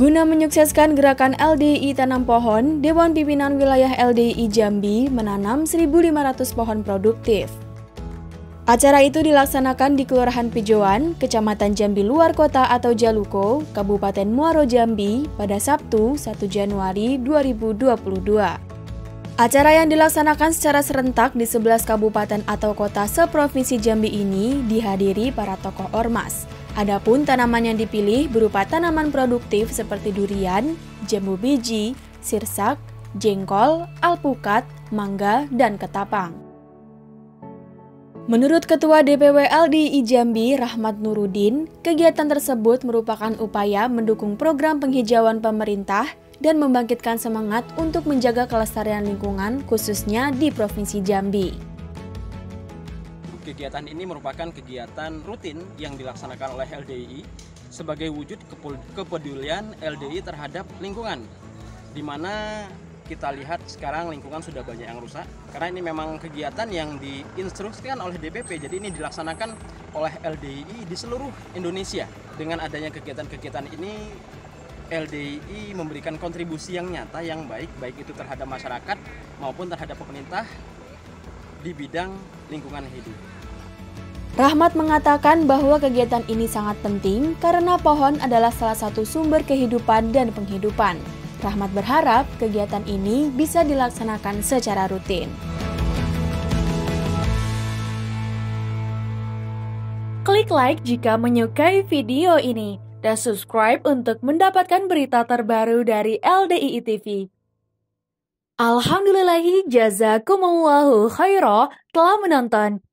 Guna menyukseskan gerakan LDI Tanam Pohon, Dewan Pimpinan Wilayah LDI Jambi menanam 1.500 pohon produktif. Acara itu dilaksanakan di Kelurahan Pijoan, Kecamatan Jambi Luar Kota atau Jaluko, Kabupaten Muaro Jambi pada Sabtu 1 Januari 2022. Acara yang dilaksanakan secara serentak di 11 kabupaten atau kota seprovinsi Jambi ini dihadiri para tokoh ormas, Adapun tanaman yang dipilih berupa tanaman produktif seperti durian, jambu biji, sirsak, jengkol, alpukat, mangga, dan ketapang. Menurut Ketua DPW LDI Jambi, Rahmat Nurudin, kegiatan tersebut merupakan upaya mendukung program penghijauan pemerintah dan membangkitkan semangat untuk menjaga kelestarian lingkungan khususnya di Provinsi Jambi kegiatan ini merupakan kegiatan rutin yang dilaksanakan oleh LDI sebagai wujud kepedulian LDI terhadap lingkungan. Di mana kita lihat sekarang lingkungan sudah banyak yang rusak karena ini memang kegiatan yang diinstruksikan oleh DPP jadi ini dilaksanakan oleh LDI di seluruh Indonesia. Dengan adanya kegiatan-kegiatan ini LDI memberikan kontribusi yang nyata yang baik baik itu terhadap masyarakat maupun terhadap pemerintah di bidang lingkungan hidup. Rahmat mengatakan bahwa kegiatan ini sangat penting karena pohon adalah salah satu sumber kehidupan dan penghidupan. Rahmat berharap kegiatan ini bisa dilaksanakan secara rutin. Klik like jika menyukai video ini dan subscribe untuk mendapatkan berita terbaru dari LDII TV. Alhamdulillahi jazakumullahu khairah telah menonton.